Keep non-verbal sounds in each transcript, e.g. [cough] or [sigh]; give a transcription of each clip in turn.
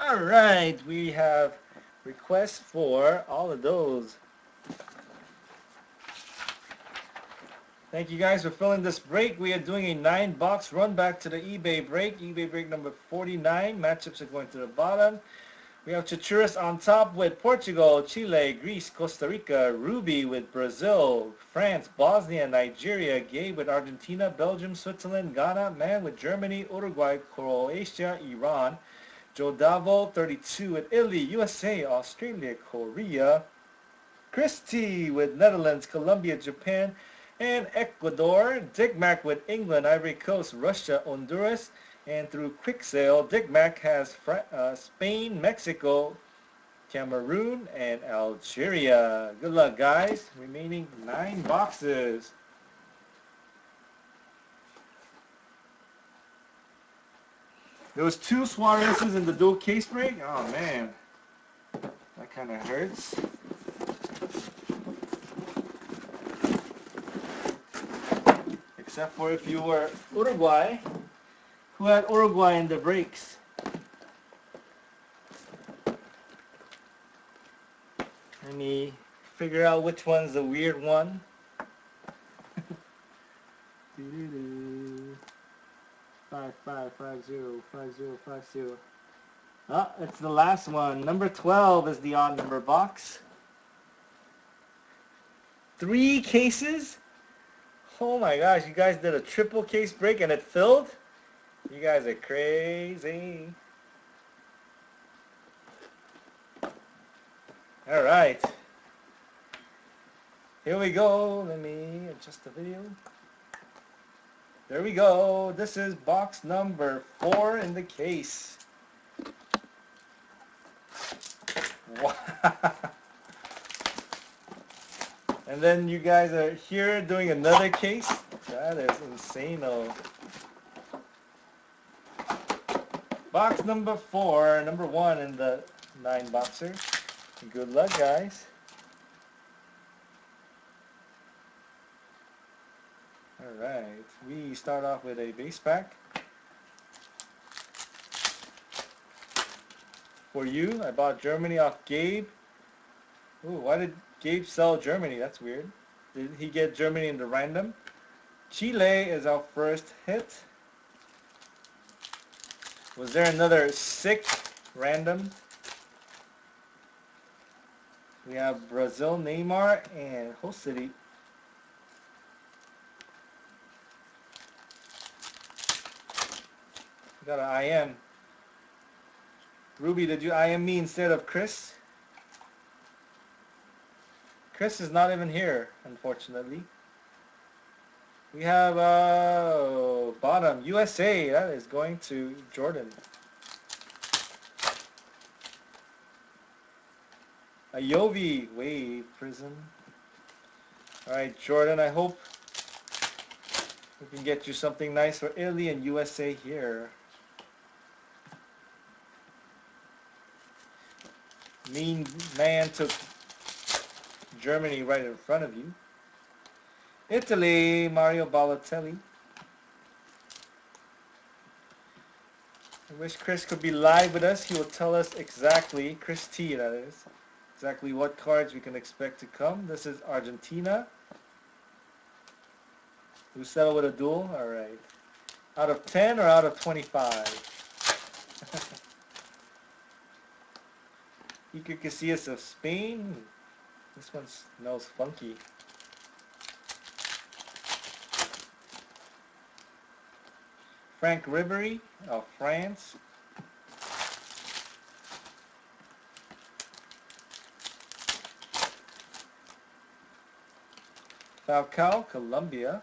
All right, we have requests for all of those. Thank you guys for filling this break. We are doing a nine box run back to the eBay break. eBay break number 49. Matchups are going to the bottom. We have Chichuras on top with Portugal, Chile, Greece, Costa Rica, Ruby with Brazil, France, Bosnia, Nigeria, Gabe with Argentina, Belgium, Switzerland, Ghana, Man with Germany, Uruguay, Croatia, Iran, Joe Davo, 32 with Italy, USA, Australia, Korea, Christy with Netherlands, Colombia, Japan, and Ecuador, Dick Mac with England, Ivory Coast, Russia, Honduras, and through quick sale, Dick Mac has uh, Spain, Mexico, Cameroon, and Algeria. Good luck, guys. Remaining nine boxes. There was two Suarez's in the dual case break. Oh man, that kind of hurts. Except for if you were Uruguay, who had Uruguay in the breaks. Let me figure out which one's the weird one. [laughs] Five five five zero five zero five zero. Ah, it's the last one. Number twelve is the odd number box. Three cases. Oh my gosh, you guys did a triple case break and it filled? You guys are crazy. All right. Here we go. Let me adjust the video. There we go. This is box number four in the case. [laughs] Wow. And then you guys are here doing another case. That is insane. -o. Box number four, number one in the nine boxer. Good luck, guys. Alright, we start off with a base pack. For you, I bought Germany off Gabe. Ooh, why did Gabe sell Germany? That's weird. Did he get Germany in the random? Chile is our first hit. Was there another sick random? We have Brazil, Neymar, and host city Got an IM. Ruby, did you IM me instead of Chris? Chris is not even here, unfortunately. We have uh, bottom USA. That is going to Jordan. Ayovi wave Prizm. All right, Jordan. I hope we can get you something nice for Italy and USA here. mean man took Germany right in front of you. Italy, Mario Balotelli. I wish Chris could be live with us. He will tell us exactly, Chris T that is, exactly what cards we can expect to come. This is Argentina. We settle with a duel? Alright. Out of 10 or out of 25? [laughs] Iker Casillas of Spain. This one smells funky. Franck Ribéry of France. Falcao, Colombia.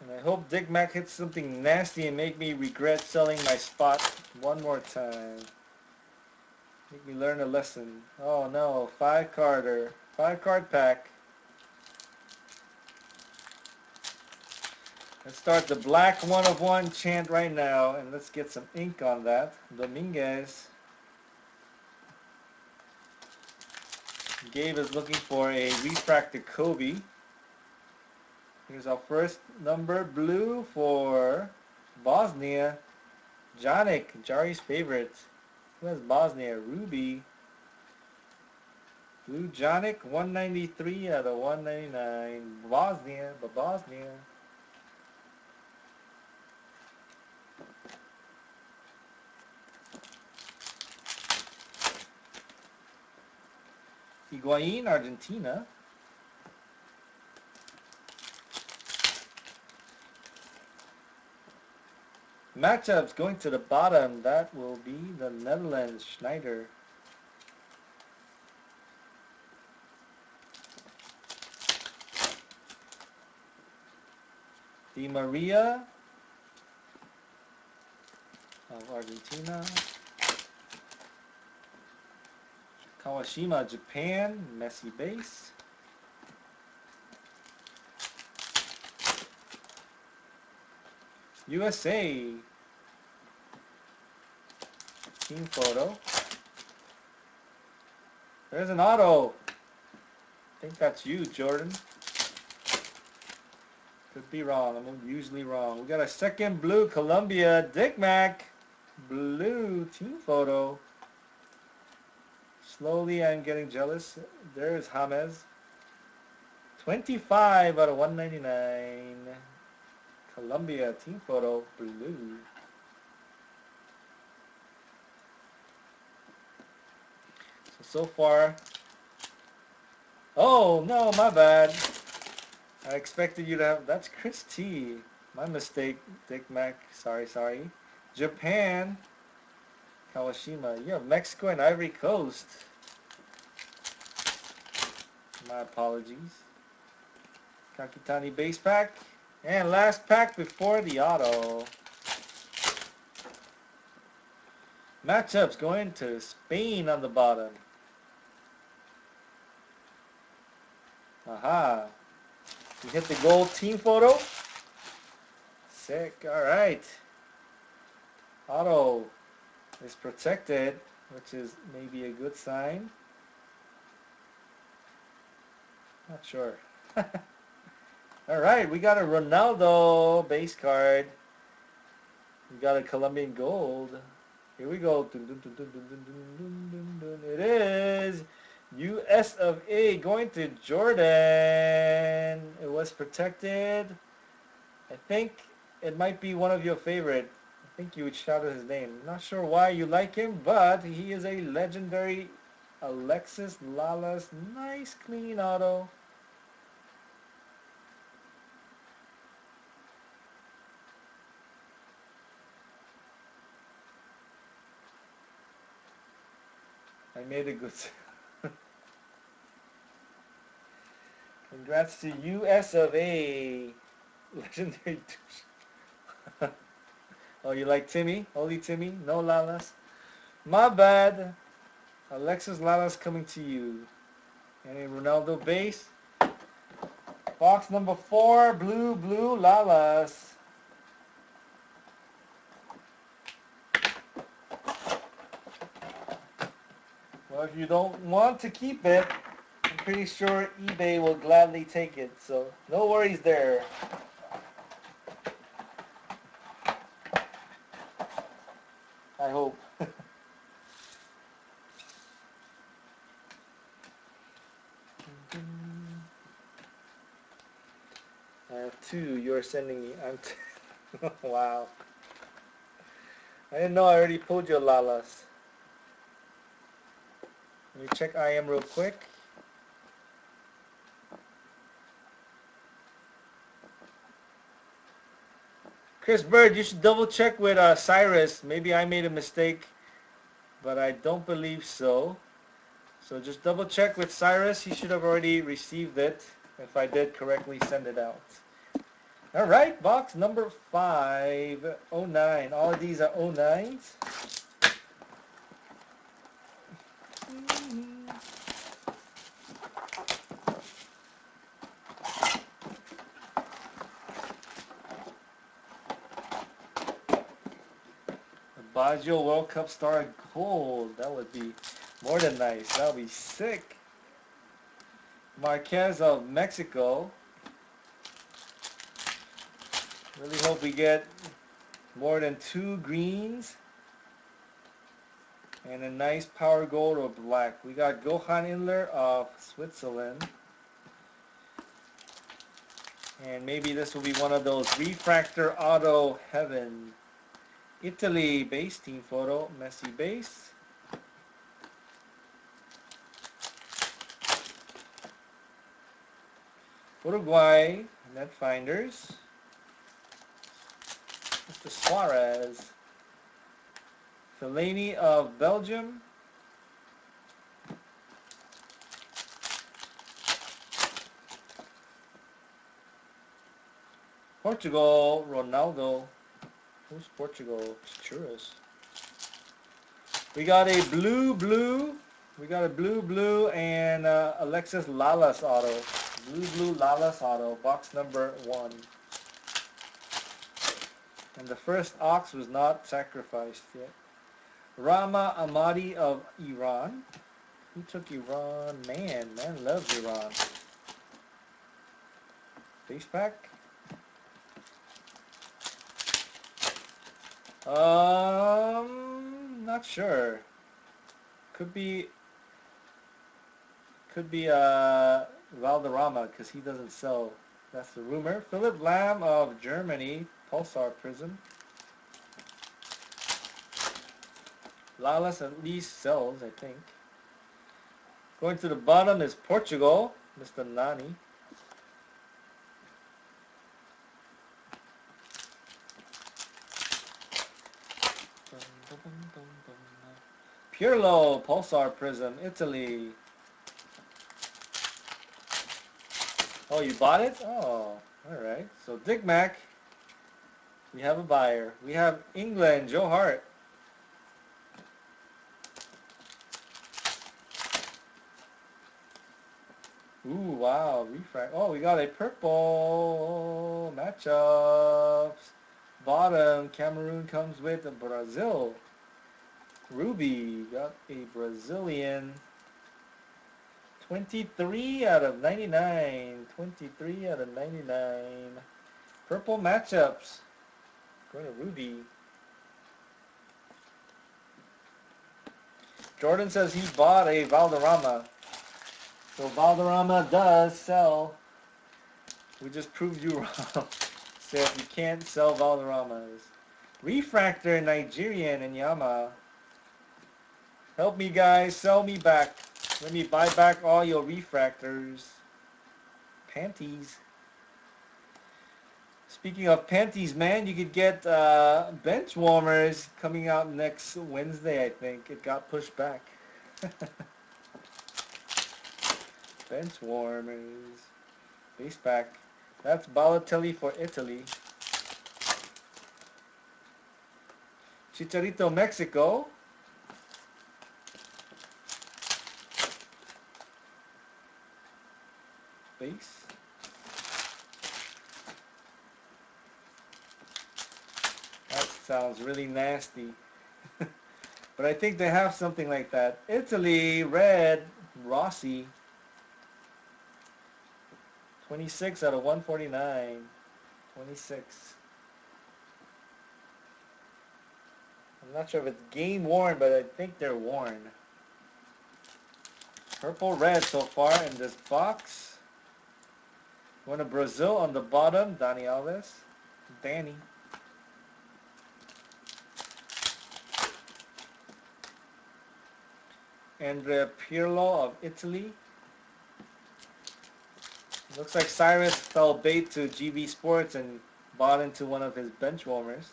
And I hope Dick Mac hits something nasty and make me regret selling my spot one more time. Make me learn a lesson. Oh no, five carder. Five card pack. Let's start the black one of one chant right now and let's get some ink on that. Dominguez. Gabe is looking for a refracted Kobe. Here's our first number blue for Bosnia. Pjanic, Jari's favorite. Who has Bosnia? Ruby. Blue Pjanic, 193 out of 199. Bosnia, but Bosnia. Higuain, Argentina. Matchups going to the bottom. That will be the Netherlands, Sneijder. Di Maria of Argentina. Kawashima, Japan, Messi base. USA team photo. There's an auto. I think that's you, Jordan. Could be wrong. I'm usually wrong. We got a second blue Colombia Dick Mac blue team photo. Slowly I'm getting jealous. There's James. 25 out of 199. Colombia team photo blue. So, so far. Oh, no, my bad. I expected you to have, that's Chris T. My mistake, Dick Mac. Sorry, sorry. Japan. Kawashima. You have Mexico and Ivory Coast. My apologies. Kakitani base pack. And last pack before the auto. Matchups going to Spain on the bottom. Aha. You hit the gold team photo. Sick. Alright. Auto is protected, which is maybe a good sign. Not sure. [laughs] All right, we got a Ronaldo base card. We got a Colombian gold. Here we go. It is US of A going to Jordan. It was protected. I think it might be one of your favorite. Think you would shout out his name. Not sure why you like him, but he is a legendary Alexis Lalas. Nice clean auto. I made a good... [laughs] Congrats to US of A. [laughs] Legendary [laughs] oh, you like Timmy? Only Timmy? No Lalas? My bad. Alexis Lalas coming to you. And a Ronaldo base. Box number four, blue, blue Lalas. Well, if you don't want to keep it, I'm pretty sure eBay will gladly take it, so no worries there. I hope. I have two you're sending me. I'm [laughs] wow. I didn't know I already pulled your Lalas. Let me check IM real quick. Chris Bird, you should double check with uh, Cyrus. Maybe I made a mistake, but I don't believe so. So just double check with Cyrus. He should have already received it. If I did correctly, send it out. All right, box number 509. All of these are 09s. Baggio World Cup star gold. That would be more than nice. That would be sick. Marquez of Mexico. Really hope we get more than two greens and a nice power gold or black. We got Gökhan Inler of Switzerland. And maybe this will be one of those refractor auto heaven. Italy base team photo, Messi base. Uruguay, net finders. Mr. Suarez. Fellaini of Belgium. Portugal, Ronaldo. Who's Portugal? Churros. We got a blue, blue. We got a blue, blue, and uh, Alexis Lalas auto. Blue, blue Lalas auto, box number one. And the first ox was not sacrificed yet. Rama Ahmadi of Iran. Who took Iran? Man, man loves Iran. Face pack. Um, not sure. Could be, could be uh, Valderrama because he doesn't sell. That's the rumor. Philipp Lahm of Germany, Pulsar Prizm. Lalas at least sells, I think. Going to the bottom is Portugal, Mr. Nani. Pirlo, Pulsar Prizm, Italy. Oh, you bought it? Oh, alright. So Dick Mac, we have a buyer. We have England, Joe Hart. Ooh, wow, refract. Oh, we got a purple matchups. Bottom, Cameroon comes with Brazil. Ruby got a Brazilian. 23 out of 99. 23 out of 99. Purple matchups. Going to Ruby. Jordan says he bought a Valderrama. So Valderrama does sell. We just proved you [laughs] wrong. Said you can't sell Valderramas. Refractor Nigerian Enyeama. Help me guys, sell me back. Let me buy back all your refractors. Panties. Speaking of panties, man, you could get uh, bench warmers coming out next Wednesday, I think. It got pushed back. [laughs] bench warmers. Base pack. That's Balotelli for Italy. Chicharito, Mexico. Base. That sounds really nasty. [laughs] but I think they have something like that. Italy, red, Rossi. 26 out of 149. 26. I'm not sure if it's game worn, but I think they're worn. Purple red so far in this box. One of Brazil on the bottom, Dani Alves. Danny. Andrea Pirlo of Italy. Looks like Cyrus fell bait to GB Sports and bought into one of his bench warmers.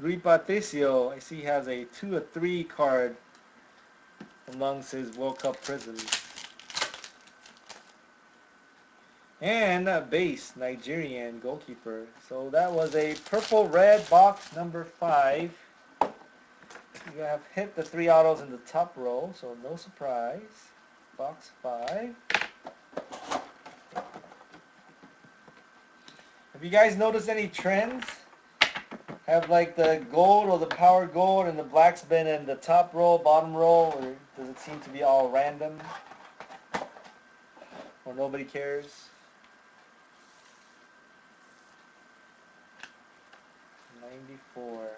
Rui Patricio, I see he has a 2 or 3 card amongst his World Cup prisons. And a base, Nigerian goalkeeper. So that was a purple-red box number 5. You have hit the three autos in the top row, so no surprise. Box 5. Have you guys noticed any trends? Have like the gold or the power gold and the black's been in the top row, bottom row, or does it seem to be all random? Or nobody cares. 94.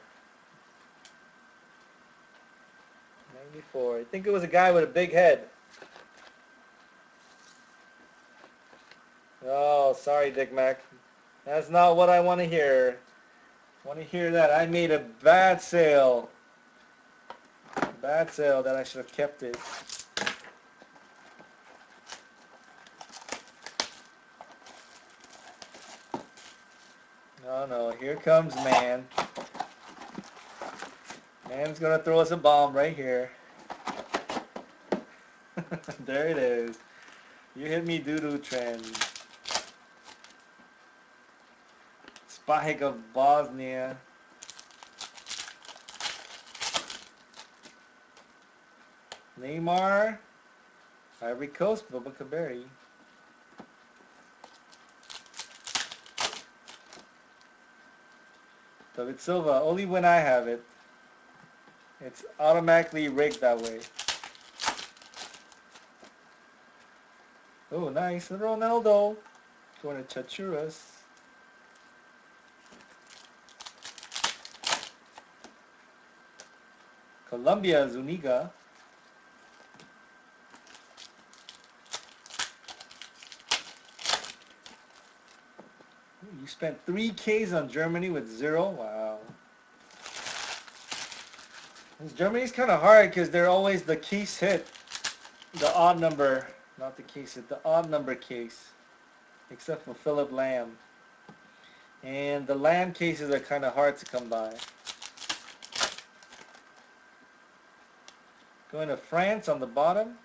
94. I think it was a guy with a big head. Oh, sorry, Dick Mac. That's not what I want to hear. Want to hear that I made a bad sale. Bad sale that I should have kept it. No, no, here comes man. Man's gonna throw us a bomb right here. [laughs] there it is. You hit me doo-doo trend. Spike of Bosnia. Neymar. Ivory Coast, Boubacar Barry. David Silva, only when I have it. It's automatically rigged that way. Oh, nice. Ronaldo. Going to Chachuras. Colombia, Zuniga. You spent three Ks on Germany with zero? Wow. Germany's kind of hard because they're always the case hit. The odd number, not the case hit, the odd number case. Except for Philipp Lahm. And the Lahm cases are kind of hard to come by. Going to France on the bottom.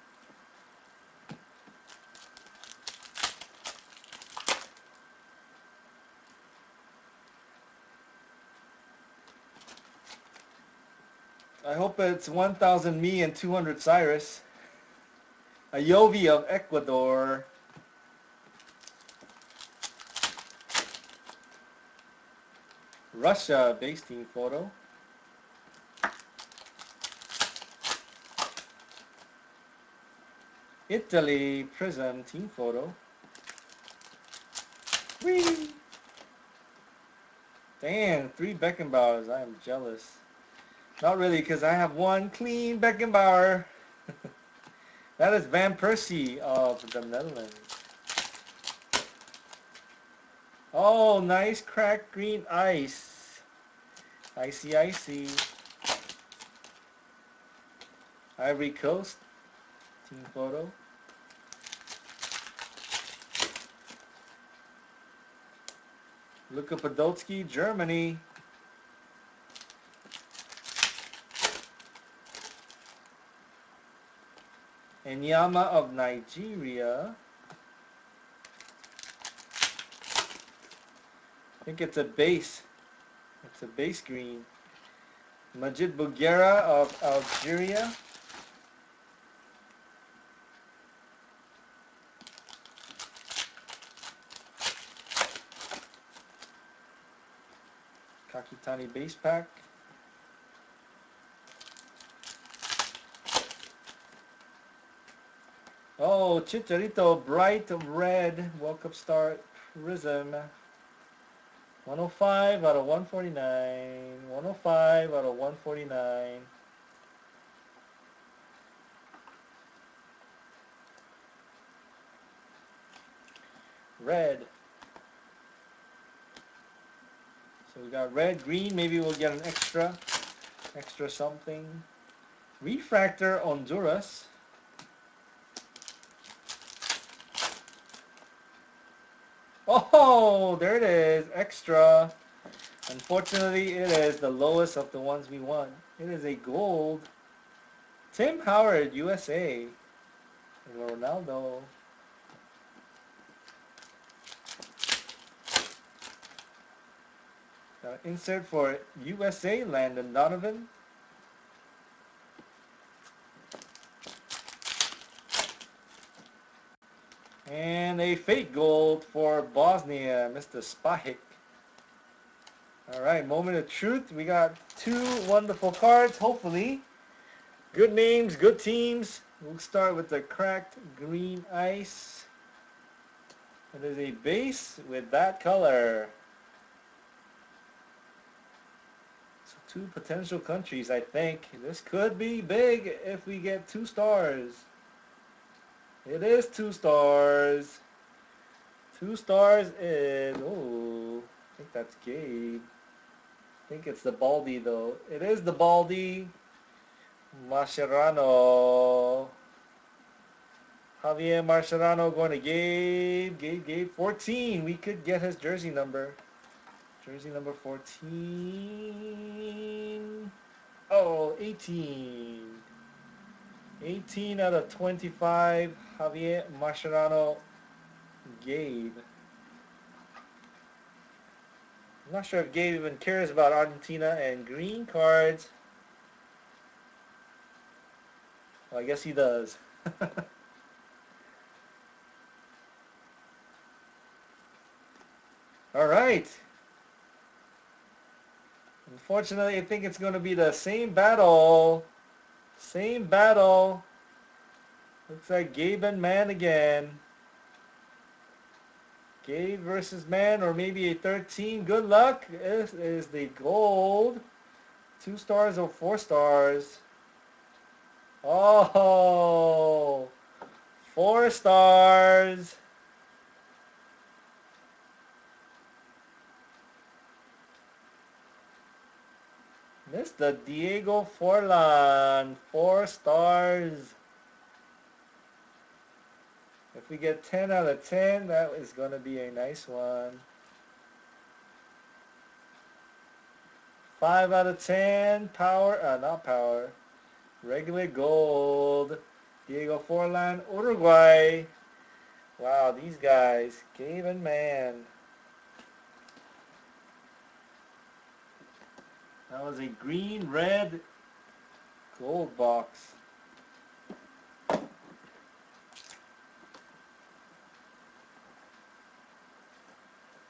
It's 1,000 me and 200 Cyrus. Ayovi of Ecuador. Russia base team photo. Italy Prizm team photo. Whee! Damn, three Beckenbauers. I am jealous. Not really, because I have one clean Beckenbauer. [laughs] that is Van Persie of the Netherlands. Oh, nice cracked green ice. Icy, icy. Ivory Coast. Team photo. Luka Podolski, Germany. Enyeama of Nigeria. I think it's a base. It's a base green. Madjid Bougherra of Algeria. Kakitani base pack. Oh, Chicharito, bright red, welcome star Prizm. 105 out of 149. 105 out of 149. Red. So we got red, green, maybe we'll get an extra, extra something. Refractor Honduras. Oh, there it is, extra. Unfortunately, it is the lowest of the ones we won. It is a gold. Tim Howard, USA. Ronaldo. Uh, insert for USA, Landon Donovan. And a fake gold for Bosnia, Mr. Spahic. Alright, moment of truth. We got two wonderful cards, hopefully. Good names, good teams. We'll start with the cracked green ice. Is a base with that color. So two potential countries, I think. This could be big if we get two stars. It is two stars. Two stars is, oh, I think that's Gabe. I think it's the Baldy though. It is the Baldy. Mascherano. Javier Mascherano going to Gabe. Gabe, Gabe, 14. We could get his jersey number. Jersey number 14. Oh, 18. 18 out of 25. Javier Mascherano. Gabe. I'm not sure if Gabe even cares about Argentina and green cards. Well, I guess he does. [laughs] All right. Unfortunately, I think it's going to be the same battle. Same battle. Looks like Gabe and Man again. Gabe versus Man, or maybe a 13. Good luck. This is the gold. Two stars or four stars. Oh, four stars. Mr. Diego Forlan, four stars. If we get 10 out of 10, that is going to be a nice one. 5 out of 10, power, uh, not power, regular gold. Diego Forlan, Uruguay. Wow, these guys, Gabe and Man. That was a green, red, gold box.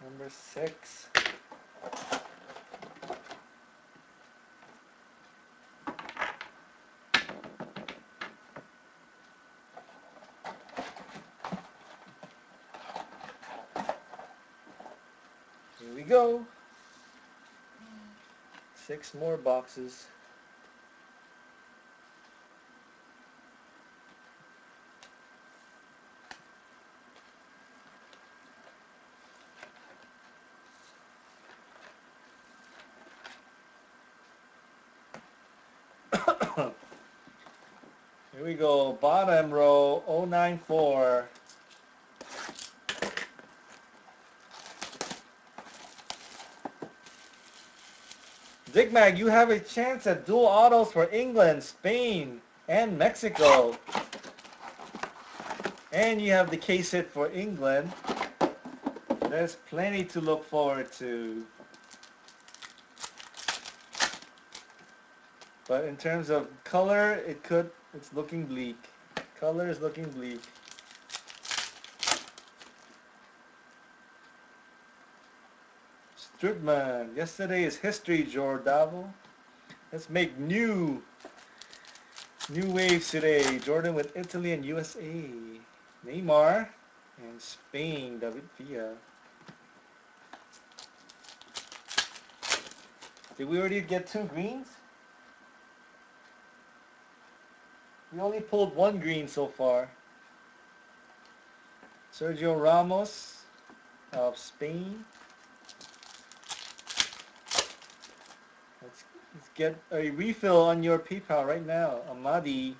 Number six. Here we go. Six more boxes. [coughs] Here we go, bottom row 094. Dick Mac, you have a chance at dual autos for England, Spain, and Mexico. And you have the case hit for England. There's plenty to look forward to. But in terms of color, it could, it's looking bleak. Color is looking bleak. Strutman. Yesterday is history, Jordavo. Let's make new new waves today. Jordan with Italy and USA. Neymar and Spain, David Villa. Did we already get two greens? We only pulled one green so far. Sergio Ramos of Spain. Let's, get a refill on your PayPal right now. Amadi.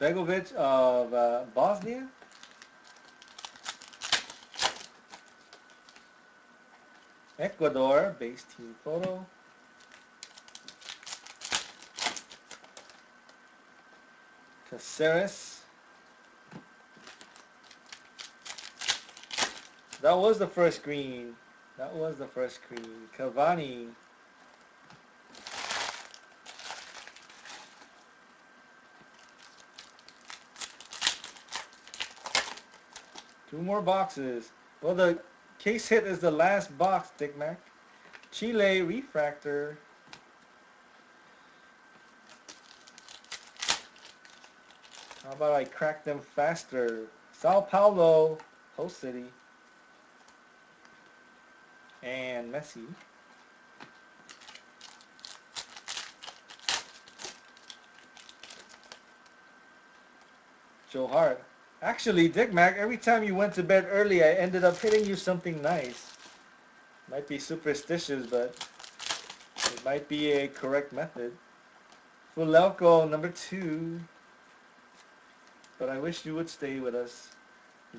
Begovic of uh, Bosnia. Ecuador, base team photo. Caceres. That was the first green. That was the first green. Cavani. Two more boxes. Well, the case hit is the last box, Dick Mac. Chile Refractor. How about I crack them faster? Sao Paulo, host city. And Messi. Joe Hart. Actually, Dick Mac, every time you went to bed early, I ended up hitting you something nice. Might be superstitious, but it might be a correct method. Fuleco, number two. But I wish you would stay with us.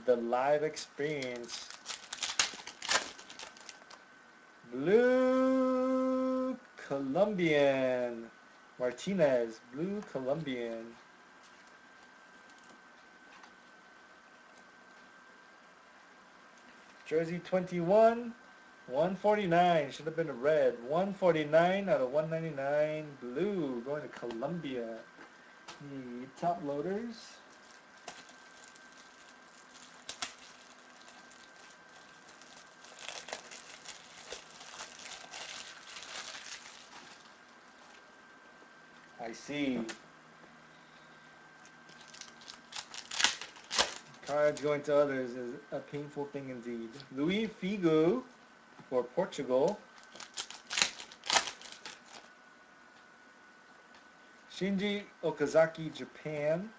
The live experience. Blue Colombian. Martinez, Blue Colombian. Jersey 21, 149. Should have been a red. 149 out of 199. Blue going to Columbia. The top loaders. I see. Cards going to others is a painful thing indeed. Luis Figo for Portugal. Shinji Okazaki, Japan.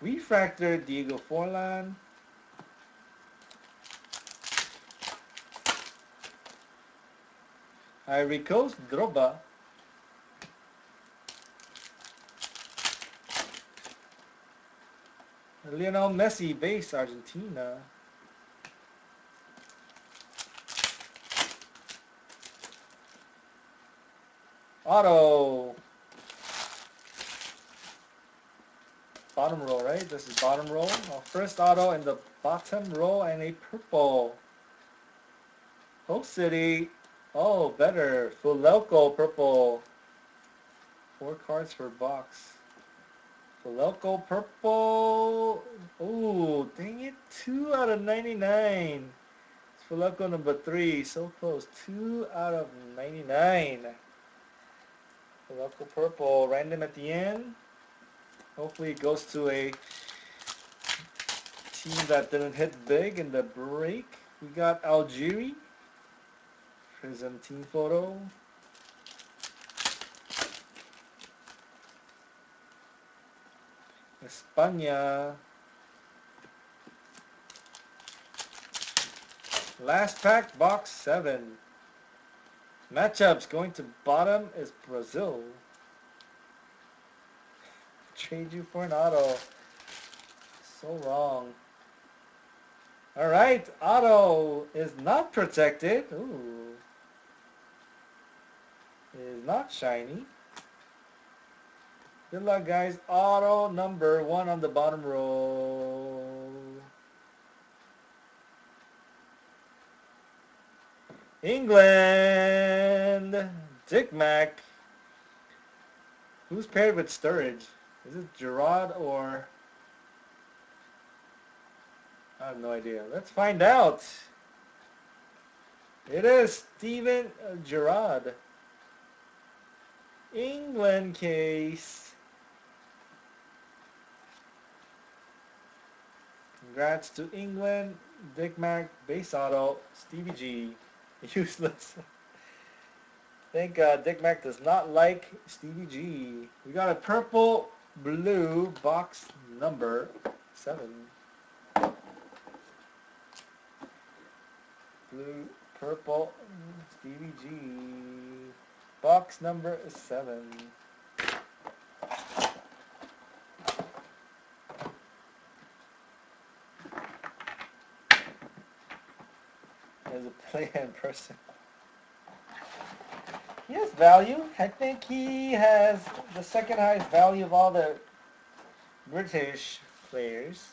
Refractor, Diego Forlan. Ivory Coast, Drogba. Lionel Messi, base, Argentina. Auto. Bottom row, right? This is bottom row. Our first auto in the bottom row and a purple. Host City. Oh, better. Fuleco purple. Four cards per box. Falco purple. Oh, dang it. Two out of 99. It's Falco number three. So close. Two out of 99. Falco purple. Random at the end. Hopefully it goes to a team that didn't hit big in the break. We got Algeria. Team photo. España. Last pack, box 7. Matchups going to bottom is Brazil. [laughs] Trade you for an auto. So wrong. Alright, auto is not protected. Ooh. Is not shiny. Good luck, guys. Auto number one on the bottom row. England. Dick Mac. Who's paired with Sturridge? Is it Gerrard or... I have no idea. Let's find out. It is Steven Gerrard. England case. Congrats to England, Dick Mac, Base Auto, Stevie G, [laughs] useless. Think uh, Dick Mac does not like Stevie G. We got a purple blue box number 7. Blue, purple, Stevie G. Box number 7. as a player in person. He has value. I think he has the second highest value of all the British players.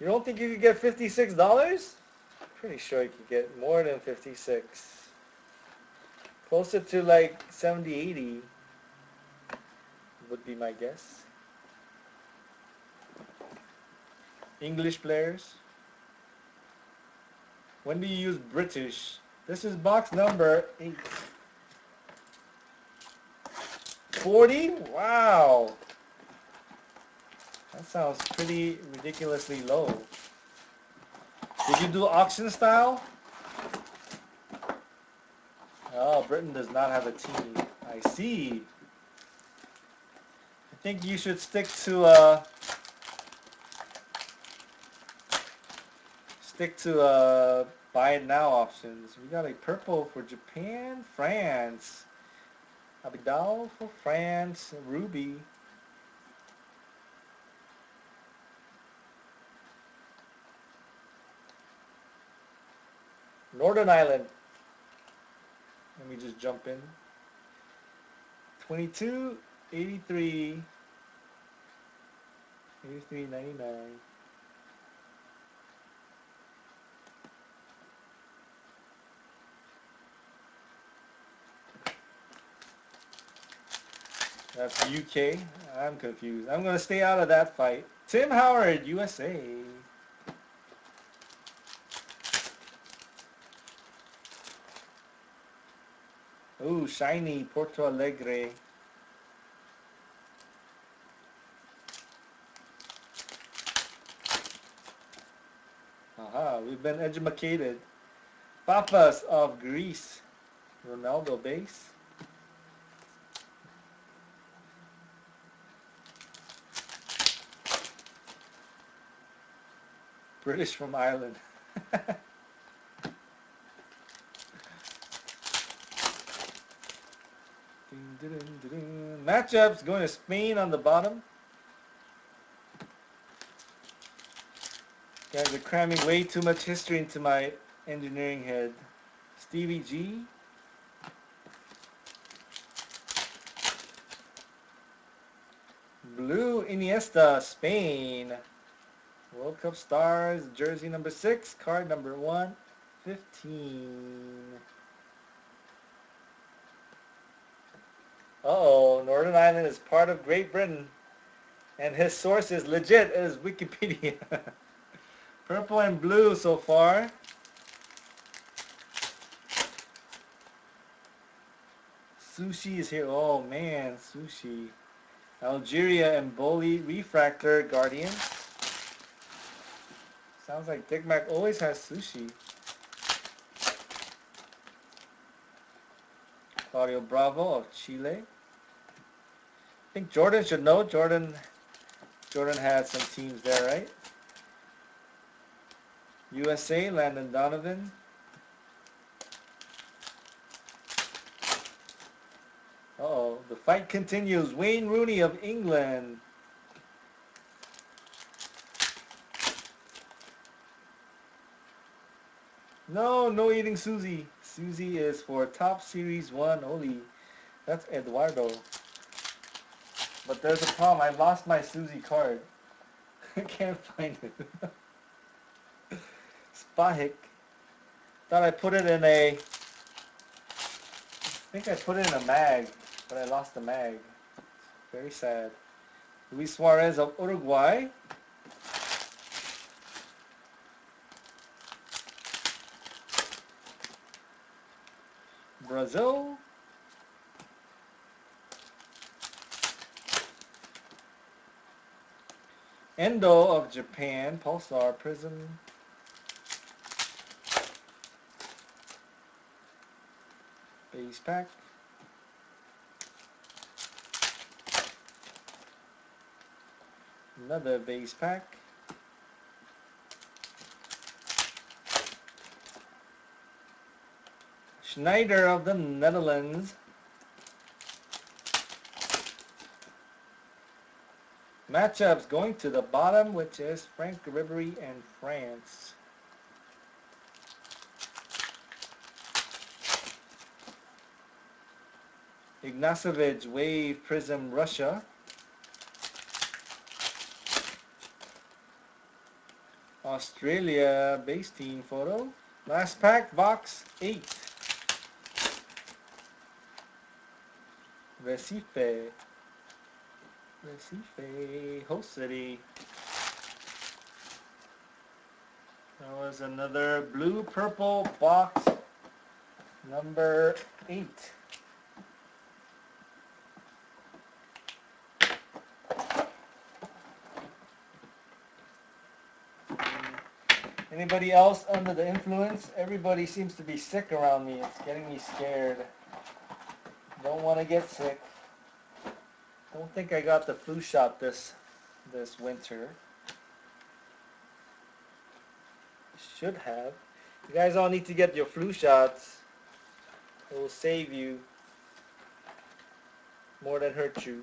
You don't think you could get $56? Pretty sure you could get more than 56. Closer to like 70, 80 would be my guess. English players. When do you use British? This is box number 8. 40? Wow. That sounds pretty ridiculously low. Did you do auction style? Oh, Britain does not have a team. I see. I think you should stick to uh, stick to uh, buy it now options. We got a purple for Japan, France. Abidal for France, Ruby. Northern Ireland. Let me just jump in. 22, 83, 83, 99. That's UK. I'm confused. I'm going to stay out of that fight. Tim Howard, USA. Ooh, shiny Porto Alegre. Aha, we've been educated. Papas of Greece. Ronaldo base. British from Ireland. [laughs] Matchups going to Spain on the bottom. Guys are cramming way too much history into my engineering head. Stevie G. Blue Iniesta, Spain. World Cup Stars, jersey number 6, card number 115. Uh-oh, Northern Ireland is part of Great Britain. And his source is legit as Wikipedia. [laughs] Purple and blue so far. Sushi is here. Oh man, sushi. Algeria and Boli Refractor Guardian. Sounds like Dick Mac always has sushi. Claudio Bravo of Chile. I think Jordan should know. Jordan Jordan had some teams there, right? USA, Landon Donovan. Uh oh the fight continues. Wayne Rooney of England. No, no eating Susie. Susie is for top Series 1 only. That's Eduardo. But there's a problem. I lost my Susie card. [laughs] I can't find it. [laughs] Spahic. Thought I put it in a... I think I put it in a mag, but I lost the mag. Very sad. Luis Suarez of Uruguay. Brazil. Endo of Japan, Pulsar Prizm. Base pack. Another base pack. Sneijder of the Netherlands. Matchups going to the bottom, which is Frank Ribery and France. Ignashevich, Wave, Prizm, Russia. Australia base team photo. Last pack, box 8. Recife. Recife, host city. was another blue purple box number eight. Anybody else under the influence? Everybody seems to be sick around me. It's getting me scared. Don't want to get sick. Don't think I got the flu shot this this winter. Should have. You guys all need to get your flu shots. It will save you more than hurt you.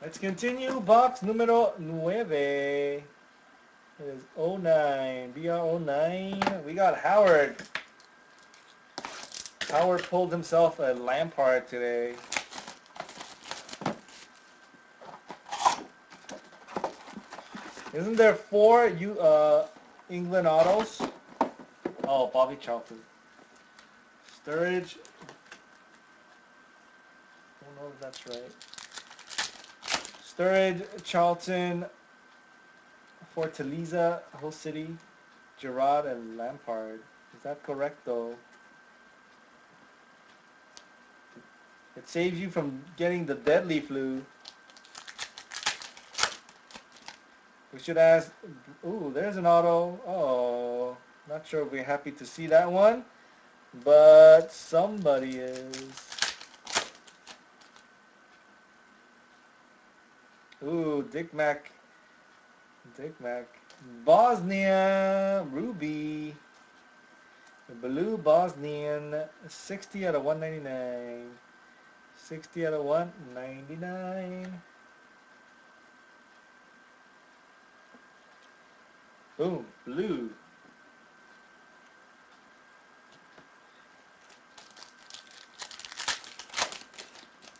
Let's continue. Box numero nueve. It is 09. BR09. We got Howard. Howard pulled himself a Lampard today. Isn't there four you uh England autos? Oh, Bobby Charlton. Sturridge. Don't know if that's right. Sturridge, Charlton, Fortaleza, Hull City, Gerrard, and Lampard. Is that correct though? It saves you from getting the deadly flu. We should ask, ooh, there's an auto. Oh, not sure if we're happy to see that one, but somebody is. Ooh, Dick Mac. Dick Mac. Bosnia, Ruby. The blue Bosnian, 60 out of 199. 60 out of 199. Boom, blue.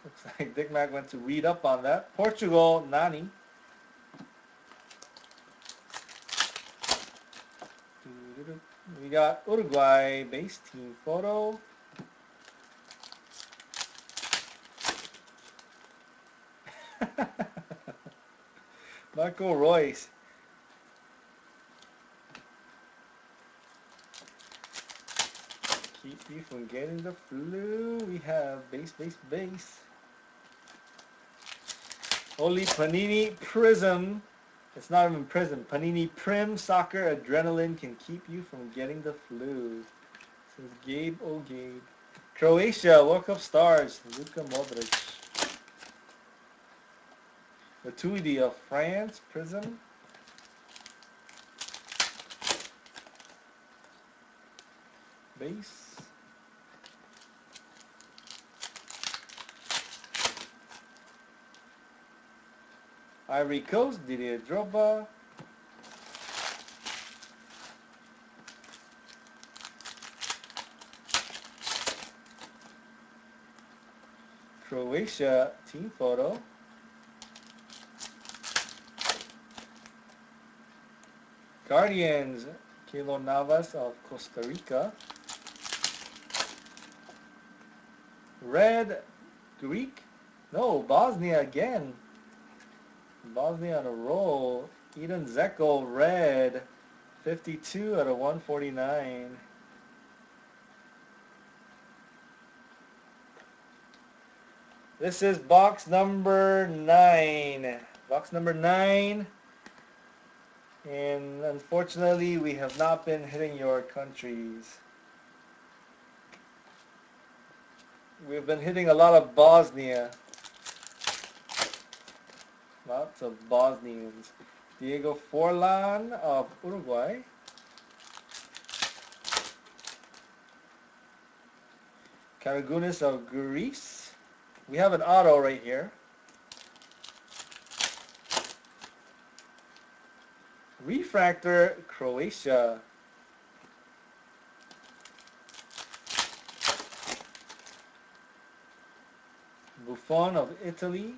Looks like Dick Mac went to read up on that. Portugal, Nani. We got Uruguay base team photo. [laughs] Michael Royce. From getting the flu. We have base, base, base. Only Panini Prizm. It's not even Prizm. Panini Prim Soccer Adrenaline can keep you from getting the flu. Says Gabe oh, O'Gabe. Croatia World Cup stars. Luka Modric. Matuidi of France, Prizm. Base. Ivory Coast, Didier Drogba. Croatia team photo. Guardians, Keylor Navas of Costa Rica. Red, Greek. No, Bosnia again. Bosnia on a roll. Edin Dzeko, red. 52 out of 149. This is box number 9. Box number 9. And unfortunately, we have not been hitting your countries. We've been hitting a lot of Bosnia. Of Bosnians. Diego Forlan of Uruguay. Karagounis of Greece. We have an auto right here. Refractor, Croatia. Buffon of Italy.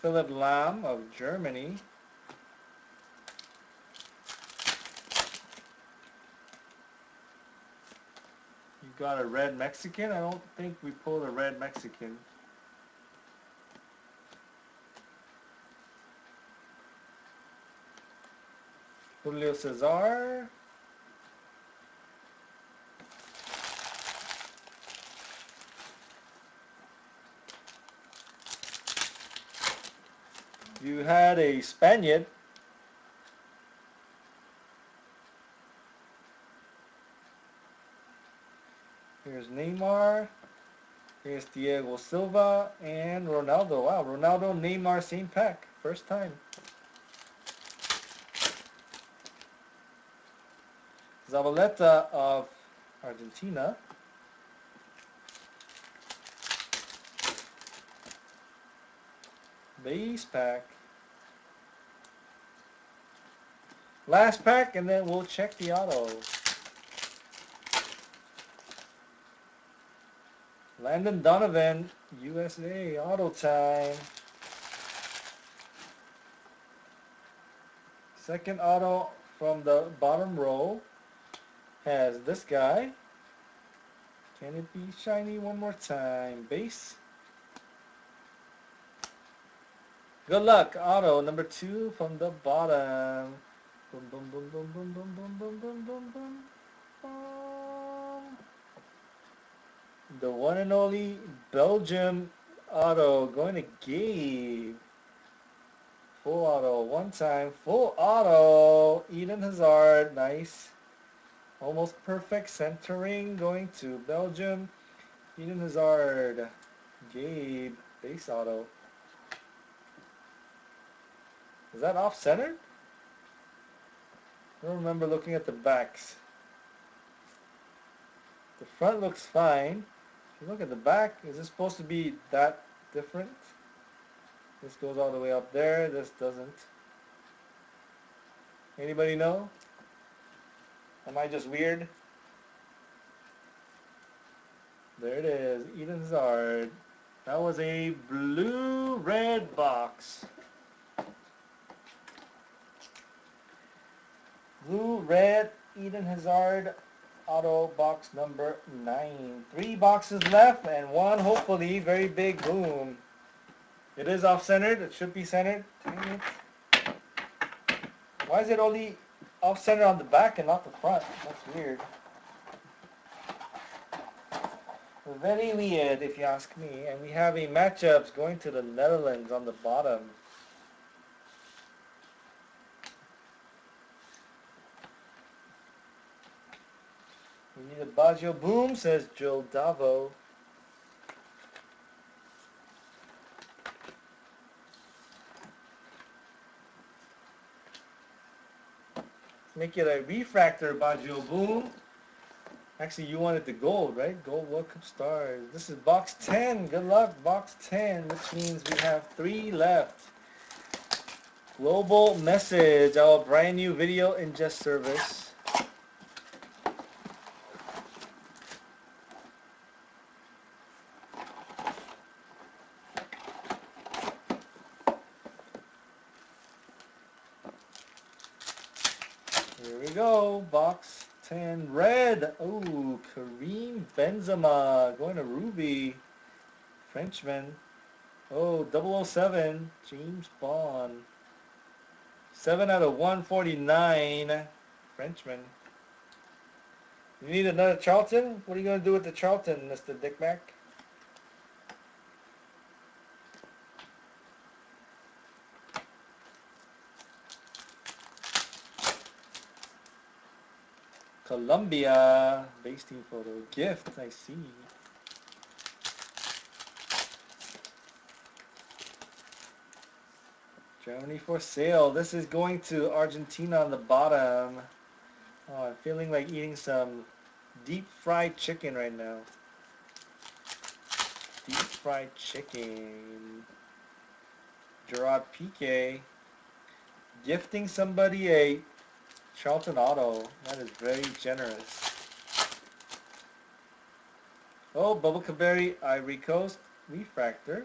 Philipp Lahm of Germany. You got a red Mexican? I don't think we pulled a red Mexican. Julio Cesar. You had a Spaniard. Here's Neymar. Here's Thiago Silva and Ronaldo. Wow, Ronaldo, Neymar, same pack. First time. Zabaleta of Argentina. Base pack. Last pack and then we'll check the autos. Landon Donovan, USA, auto time. Second auto from the bottom row has this guy. Can it be shiny one more time? Base. Good luck, auto number two from the bottom. Boom, boom, boom, boom, boom, boom, boom, boom, boom, boom, boom. boom. The one and only Belgium auto going to Gabe. Full auto, one time, full auto. Eden Hazard, nice. Almost perfect centering going to Belgium. Eden Hazard, Gabe, base auto. Is that off center? I don't remember looking at the backs. The front looks fine. If you look at the back, is this supposed to be that different? This goes all the way up there, this doesn't. Anybody know? Am I just weird? There it is, Eden Hazard. That was a blue-red box. Blue, red, Eden Hazard, auto box number 9. Three boxes left and one hopefully very big boom. It is off-centered. It should be centered. Why is it only off-centered on the back and not the front? That's weird. Very weird if you ask me. And we have a matchups going to the Netherlands on the bottom. A Baggio boom, says Joe Davo. Make it a refractor Baggio boom. Actually, you wanted the gold, right? Gold World Cup stars. This is box 10. Good luck, box 10, which means we have three left. Global message, our brand new video ingest service. Here we go, box 10, red. Oh, Karim Benzema going to Ruby, Frenchman. Oh, 007, James Bond. 7 out of 149, Frenchman. You need another Charlton? What are you going to do with the Charlton, Mr. Dick Mac? Colombia, base team photo, gift, I see. Germany for sale. This is going to Argentina on the bottom. Oh, I'm feeling like eating some deep fried chicken right now. Deep fried chicken. Gerard Piqué. Gifting somebody a Charlton Auto. That is very generous. Oh, Boubacar Barry Ivory Coast Refractor.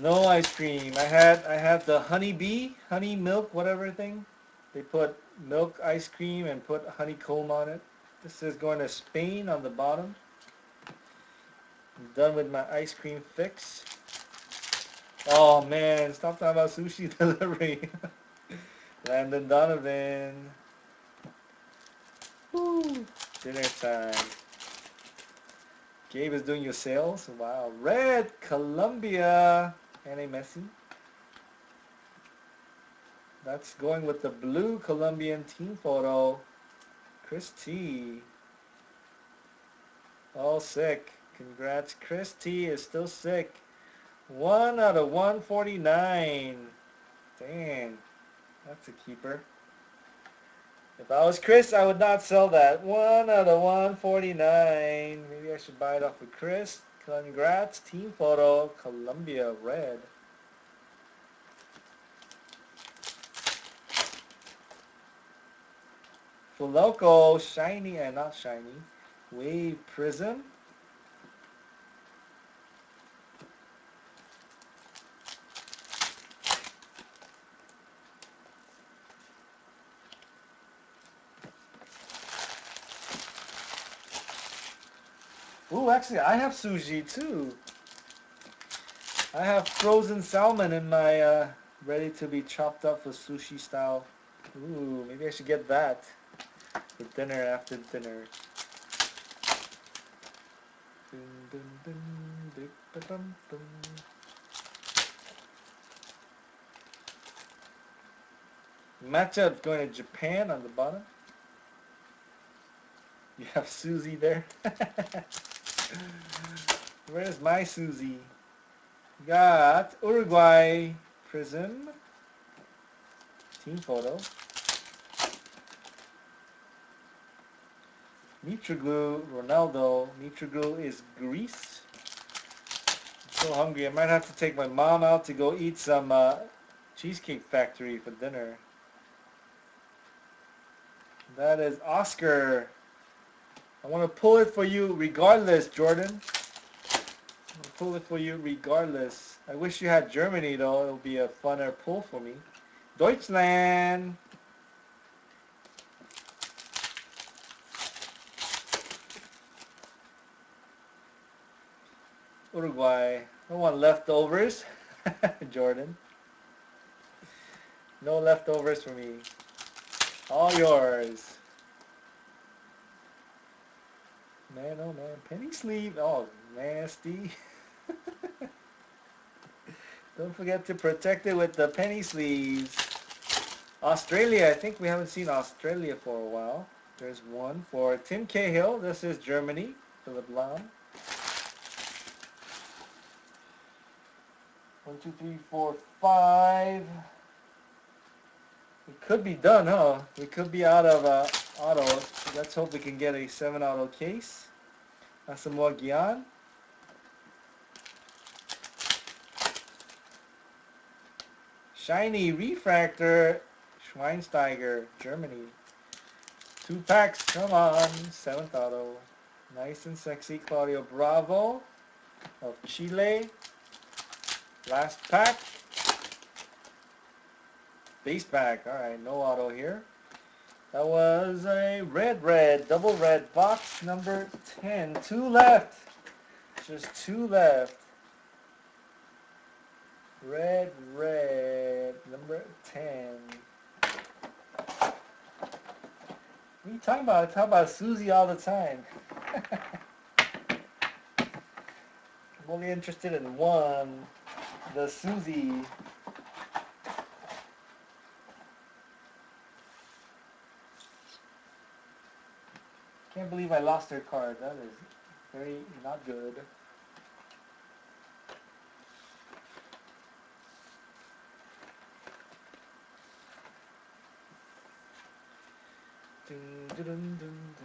No ice cream. I had I had the honey bee, honey milk, whatever thing. They put milk ice cream and put honeycomb on it. This is going to Spain on the bottom. I'm done with my ice cream fix. Oh man, stop talking about sushi [laughs] delivery. Landon Donovan. Woo. Dinner time. Gabe is doing your sales. Wow. Red Colombia. And a Messi. That's going with the blue Colombian team photo. Chris T. All sick. Congrats. Chris T is still sick. One out of 149. Dang. That's a keeper. If I was Chris, I would not sell that. One out of 149. Maybe I should buy it off of Chris. Congrats. Team photo. Colombia red. Fuleco, shiny and not shiny. Wave Prizm. Actually, I have sushi too. I have frozen salmon in my uh, ready to be chopped up for sushi style. Ooh, maybe I should get that for dinner after dinner. Matchup going to Japan on the bottom. You have Susie there. [laughs] Where's my Susie? Got Uruguay Prizm. Team photo. Mitroglou, Ronaldo. Mitroglou is Greece. I'm so hungry. I might have to take my mom out to go eat some uh, Cheesecake Factory for dinner. That is Oscar. I want to pull it for you regardless, Jordan. Pull it for you regardless. I wish you had Germany though. It'll be a funner pull for me. Deutschland. Uruguay. No one leftovers. [laughs] Jordan. No leftovers for me. All yours. Man, oh man. Penny sleeve. Oh, nasty. [laughs] Don't forget to protect it with the penny sleeves. Australia. I think we haven't seen Australia for a while. There's one for Tim Cahill. This is Germany. Philipp Lahm. One, two, three, four, five. It could be done, huh? We could be out of uh, autos. Let's hope we can get a 7 auto case. That's some more Gyan. Shiny Refractor. Schweinsteiger, Germany. Two packs, come on. Seventh auto. Nice and sexy. Claudio Bravo of Chile. Last pack. Base pack. Alright, no auto here. That was a red, red, double red box number 10. Two left. Just two left. Red, red, number 10. What are you talking about? I talk about Susie all the time. [laughs] I'm only interested in one the Susie. Can't believe I lost her card. That is very not good.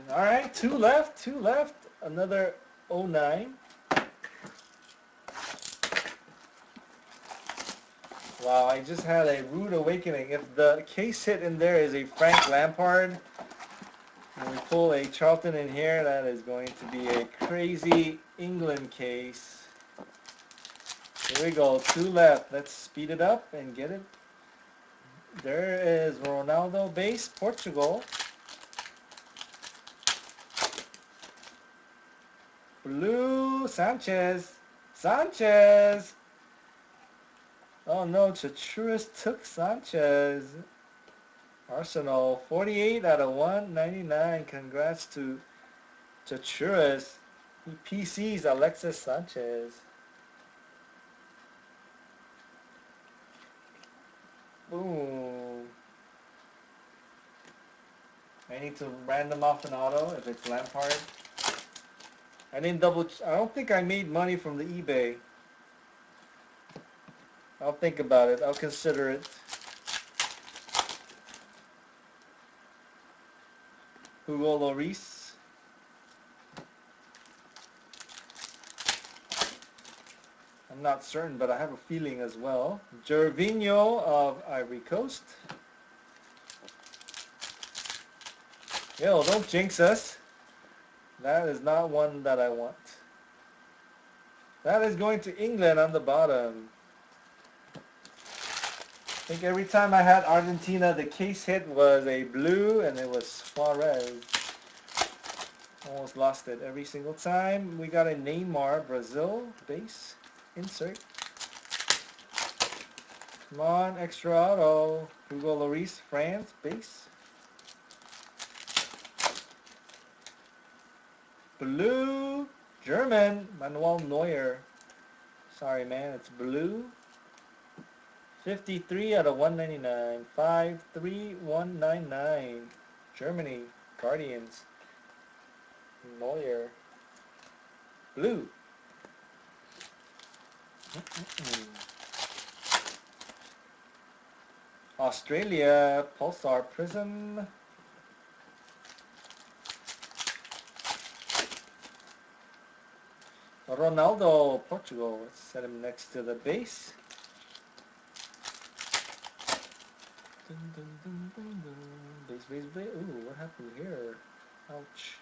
Alright, two left, two left. Another 09. Wow, I just had a rude awakening. If the case hit in there is a Frank Lampard, and we pull a Charlton in here, that is going to be a crazy England case. Here we go, two left. Let's speed it up and get it. There is Ronaldo base, Portugal. Blue, Sanchez. Sanchez! Oh no, Chachuris took Sanchez. Arsenal, 48 out of 199. Congrats to Chachuris. He PCs Alexis Sanchez. Boom. I need to random off an auto if it's Lampard. I didn't double, I don't think I made money from the eBay. I'll think about it. I'll consider it. Hugo Lloris. I'm not certain, but I have a feeling as well. Gervinho of Ivory Coast. Yo, don't jinx us. That is not one that I want. That is going to England on the bottom. I think every time I had Argentina, the case hit was a blue, and it was Suarez. Almost lost it every single time. We got a Neymar, Brazil, base, insert. Come on, extra auto. Hugo Lloris, France, base. Blue, German, Manuel Neuer. Sorry, man, it's blue. 53 out of 199. 53199. Germany. Guardians. Neuer. Blue. Australia. Pulsar Prizm. Ronaldo, Portugal. Let's set him next to the base. Dun, dun, dun, dun. Base, base, base. Ooh, what happened here? Ouch.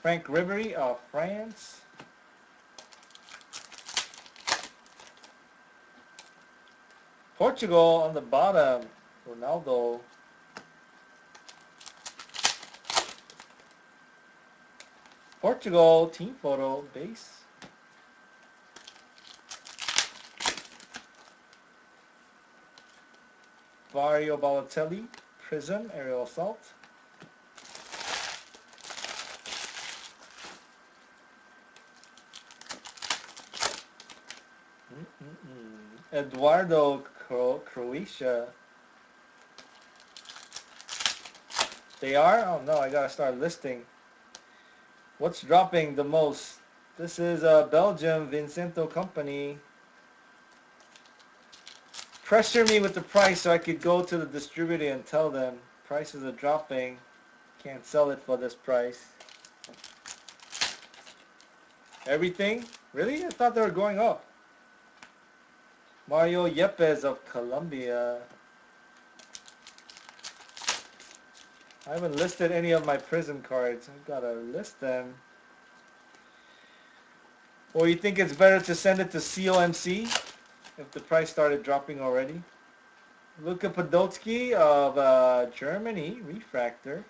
Frank Ribéry of France. Portugal on the bottom. Ronaldo. Portugal team photo base. Mario Balotelli, Prizm, Aerial Assault. Mm -mm. Eduardo Cro Croatia. They are? Oh no, I gotta start listing. What's dropping the most? This is uh, Belgium, Vincento Kompany. Pressure me with the price so I could go to the distributor and tell them prices are dropping. Can't sell it for this price. Everything? Really? I thought they were going up. Mario Yepes of Colombia. I haven't listed any of my Prizm cards. I've got to list them. Or you think it's better to send it to COMC if the price started dropping already? Luka Podolski of uh, Germany, Refractor.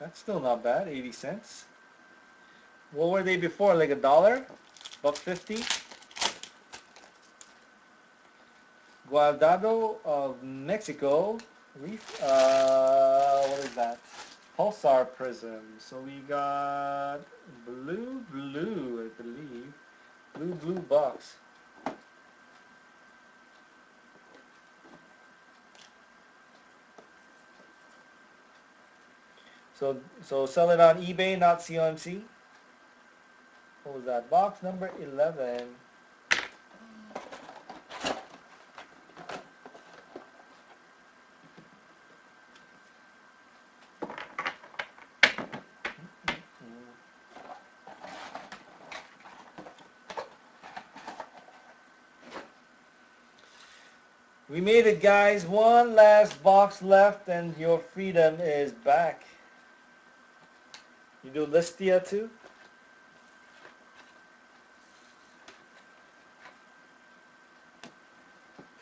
That's still not bad, 80 cents. What were they before, like a dollar? Buck 50? Guardado of Mexico. Uh, what is that? Pulsar Prizm. So we got blue, blue, I believe. Blue, blue box. So, so sell it on eBay, not COMC. What was that? Box number 11. We made it guys. One last box left and your freedom is back. You do Listia too?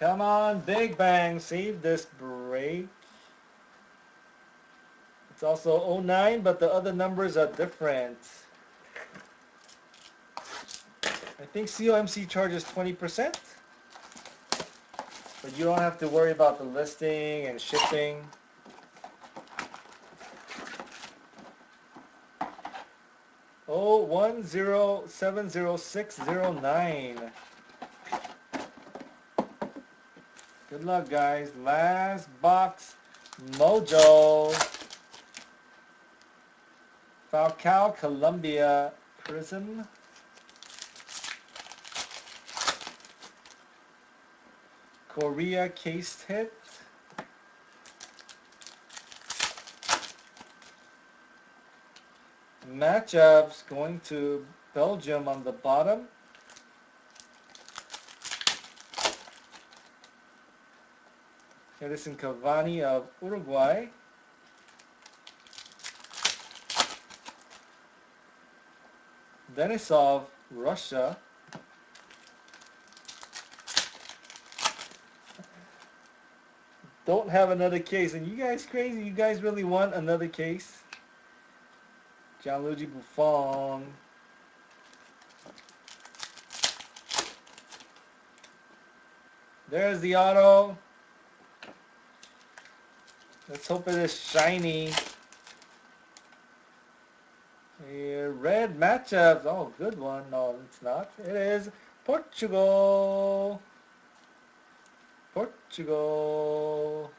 Come on, Big Bang, save this break. It's also 09, but the other numbers are different. I think COMC charges 20%, you don't have to worry about the listing and shipping. Oh, one zero seven zero six zero nine. Good luck, guys. Last box, Mojo. Falcao Colombia Prizm. Korea case hit. Matchups going to Belgium on the bottom. Edinson Cavani of Uruguay. Denisov, Russia. Don't have another case. And you guys crazy? You guys really want another case? Gianluigi Buffon. There's the auto. Let's hope it is shiny. A red matchups. Oh, good one. No, it's not. It is Portugal. Portugal.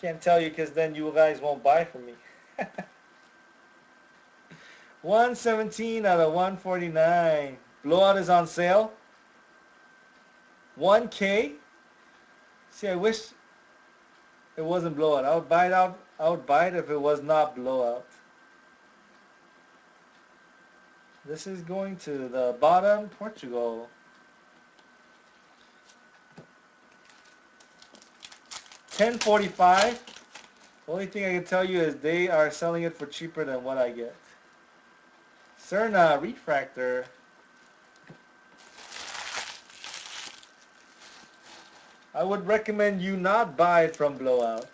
Can't tell you because then you guys won't buy from me. [laughs] 117 out of 149. Blowout is on sale. 1K. See, I wish it wasn't blowout. I would buy it out. I would buy it if it was not blowout. This is going to the bottom, Portugal. Ten forty-five. Only thing I can tell you is they are selling it for cheaper than what I get. Cerna refractor. I would recommend you not buy it from Blowout.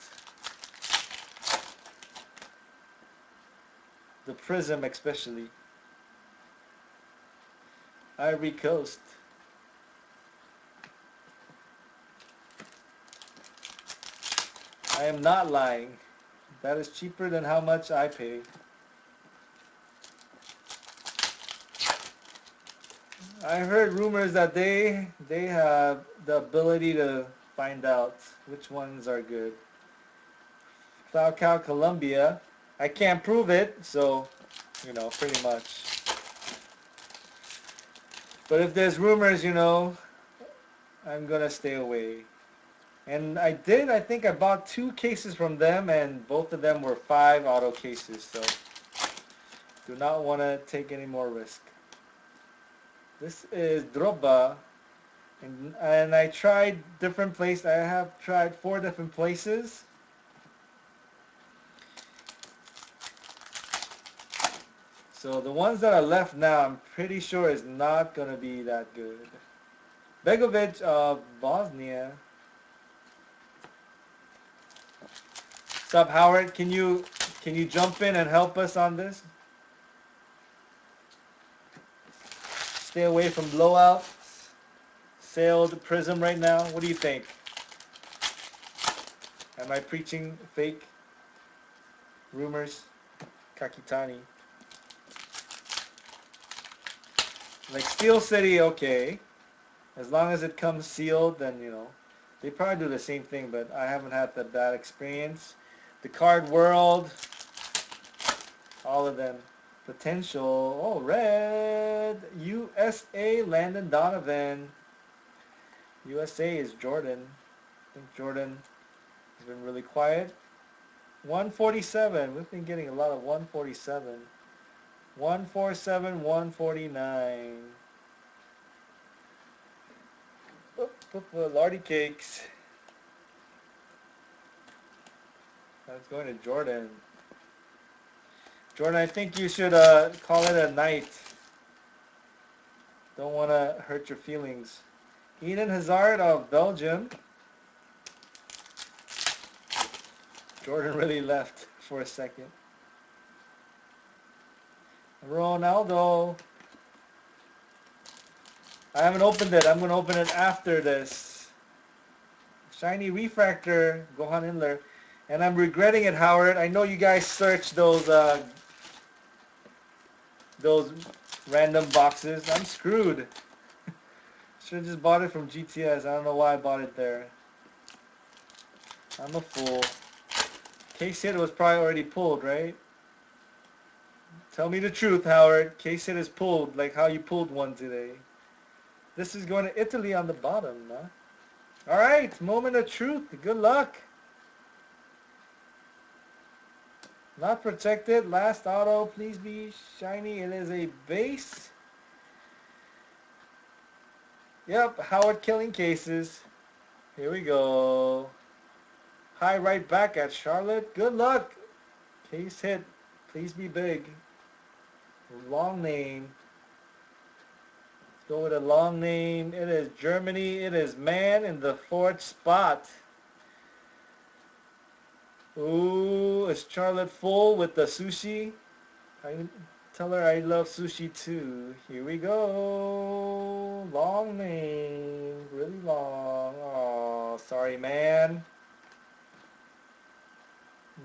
The Prizm especially. Ivory Coast. I am not lying. That is cheaper than how much I pay. I heard rumors that they they have the ability to find out which ones are good. Falcao Colombia. I can't prove it, so you know, pretty much. But if there's rumors, you know, I'm gonna stay away. And I did, I think I bought two cases from them and both of them were five auto cases. So do not want to take any more risk. This is Drogba. And, and I tried different places. I have tried four different places. So the ones that are left now, I'm pretty sure is not going to be that good. Begovic of Bosnia. Up, Howard? Can you can you jump in and help us on this? Stay away from blowout. Sailed Prizm right now. What do you think? Am I preaching fake rumors? Kakitani. Like Steel City, okay. As long as it comes sealed, then you know. They probably do the same thing, but I haven't had that bad experience the card world, all of them. Potential, oh, red, USA, Landon Donovan. USA is Jordan. I think Jordan has been really quiet. 147, we've been getting a lot of 147. 147, 149. Oop, oop, Lardy cakes. That's going to Jordan. Jordan, I think you should uh, call it a night. Don't want to hurt your feelings. Eden Hazard of Belgium. Jordan [laughs] really left for a second. Ronaldo. I haven't opened it. I'm going to open it after this. Shiny Refractor, Gökhan Inler. And I'm regretting it, Howard. I know you guys searched those uh, those random boxes. I'm screwed. [laughs] Should have just bought it from GTS. I don't know why I bought it there. I'm a fool. Case hit was probably already pulled, right? Tell me the truth, Howard. Case hit is pulled, like how you pulled one today. This is going to Italy on the bottom, huh? All right, moment of truth. Good luck. Not protected. Last auto, please be shiny. It is a base. Yep, Howard killing cases. Here we go. High right back at Charlotte. Good luck. Case hit. Please be big. Long name. Let's go with a long name. It is Germany. It is man in the fourth spot. Ooh, is Charlotte full with the sushi? I tell her I love sushi too. Here we go. Long name. Really long. Oh, sorry, man.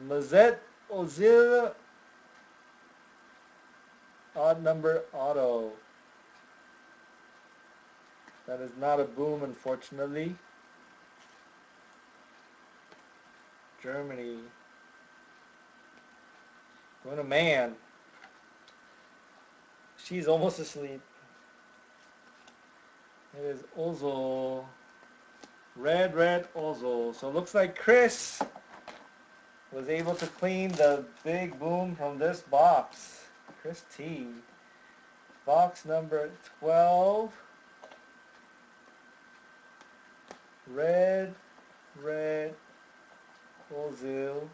Mesut Ozil. Odd number auto. That is not a boom, unfortunately. Germany. Going a man. She's almost asleep. It is Ozil. Red, red Ozil. So it looks like Chris was able to clean the big boom from this box. Chris T. Box number 12. Red, red Ozil.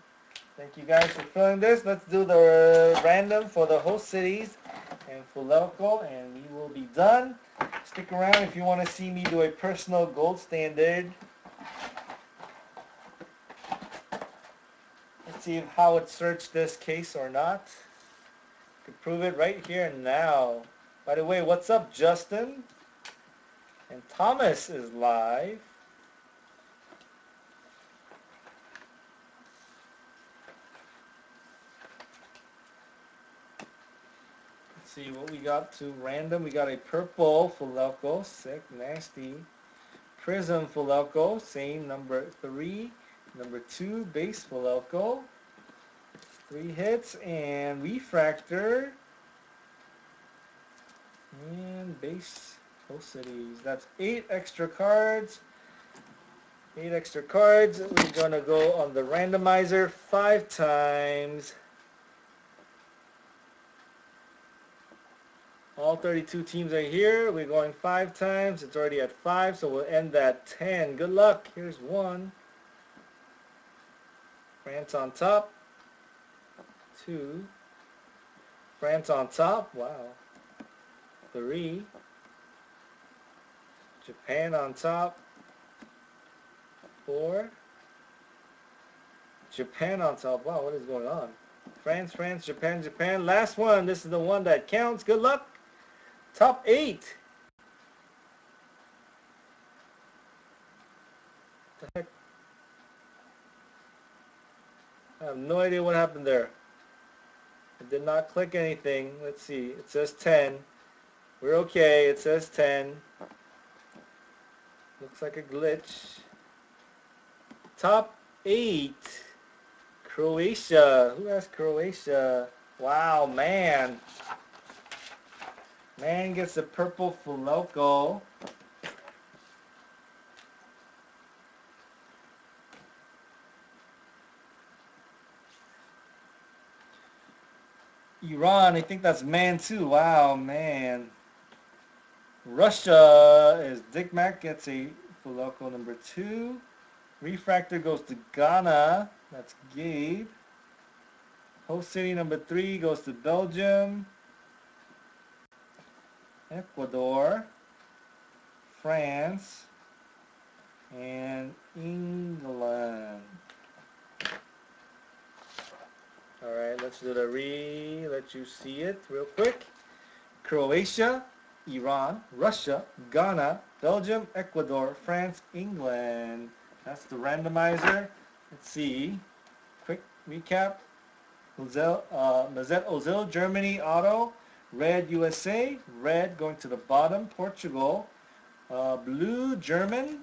Thank you guys for filling this. Let's do the random for the host cities and Fuleco and we will be done. Stick around if you want to see me do a personal gold standard. Let's see how it searched this case or not. Can prove it right here and now. By the way, what's up Justin? And Thomas is live. See what we got to random. We got a purple Fuleco, sick, nasty. Prizm Fuleco, same number three. Number two, base Fuleco. Three hits and refractor. And base Cities. That's eight extra cards. Eight extra cards. We're going to go on the randomizer five times. All 32 teams are here. We're going five times. It's already at five, so we'll end at 10. Good luck. Here's one. France on top. Two. France on top. Wow. Three. Japan on top. Four. Japan on top. Wow, what is going on? France, France, Japan, Japan. Last one. This is the one that counts. Good luck. Top eight. The heck? I have no idea what happened there. I did not click anything. Let's see. It says 10. We're okay. It says 10. Looks like a glitch. Top 8. Croatia. Who has Croatia? Wow, man. Man gets a purple Fuleco. Iran, I think that's man too. Wow, man. Russia is Dick Mac gets a Fuleco number two. Refractor goes to Ghana. That's Gabe. Host city number three goes to Belgium. Ecuador, France, and England. Alright, let's do the re, let you see it real quick. Croatia, Iran, Russia, Ghana, Belgium, Ecuador, France, England. That's the randomizer. Let's see. Quick recap. Ozil, uh, Ozil, Germany, auto. Red, USA. Red going to the bottom, Portugal. Uh, blue, German.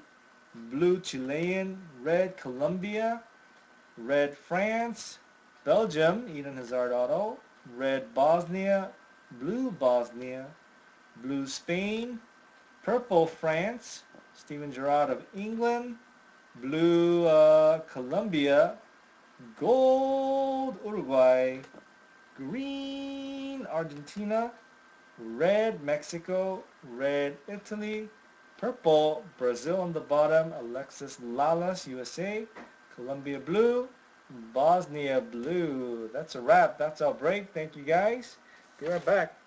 Blue, Chilean. Red, Colombia. Red, France. Belgium, Eden Hazard auto. Red, Bosnia. Blue, Bosnia. Blue, Spain. Purple, France. Steven Gerrard of England. Blue, uh, Colombia. Gold, Uruguay. Green, Argentina. Red, Mexico. Red, Italy. Purple, Brazil on the bottom. Alexis Lalas, USA. Colombia Blue. Bosnia Blue. That's a wrap. That's our break. Thank you guys. Be right back.